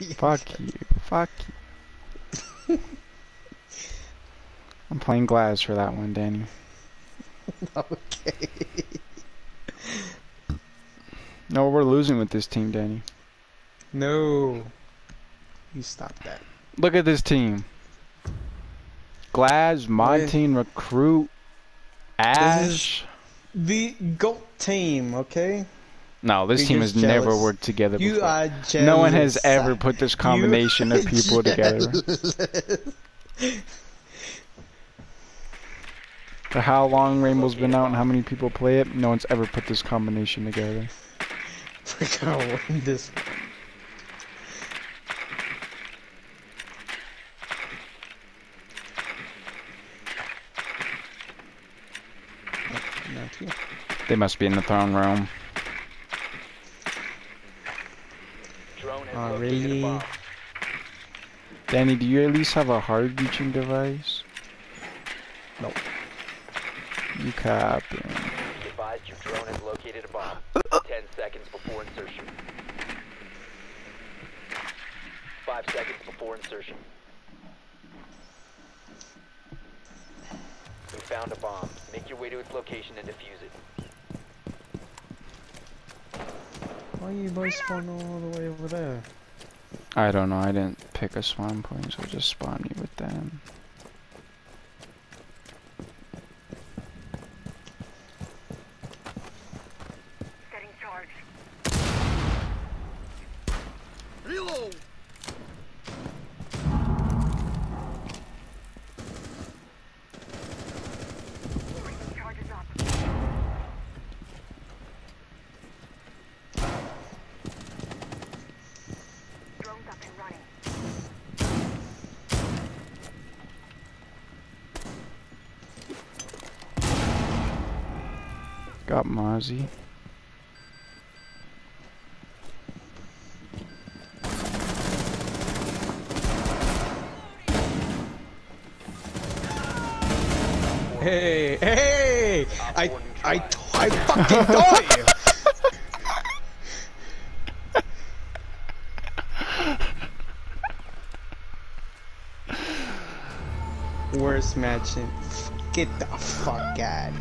Fuck you. Fuck you. I'm playing Glaz for that one, Danny. okay. No, we're losing with this team, Danny. No. You stop that. Look at this team. Wait. team, recruit, Ash. The GOAT team, okay? No, this You're team has just never worked together You before. are jealous. No one has ever put this combination of people together. For how long Rainbow's been out and how many people play it, no one's ever put this combination together. We're gonna win this. They must be in the throne room. Drone has Oh, ah, located really? Danny, do you at least have a hard breaching device? Nope. You capping. Be advised your drone has located a bomb. Ten seconds before insertion. Five seconds before insertion. We found a bomb. Make your way to its location and defuse it. Why are you boys spawning all the way over there? I don't know, I didn't pick a spawn point, so just spawn me with them. Setting charge. Got Mozzie. Hey, hey! I, I, I fucking told you! Worst match in. Get the fuck out.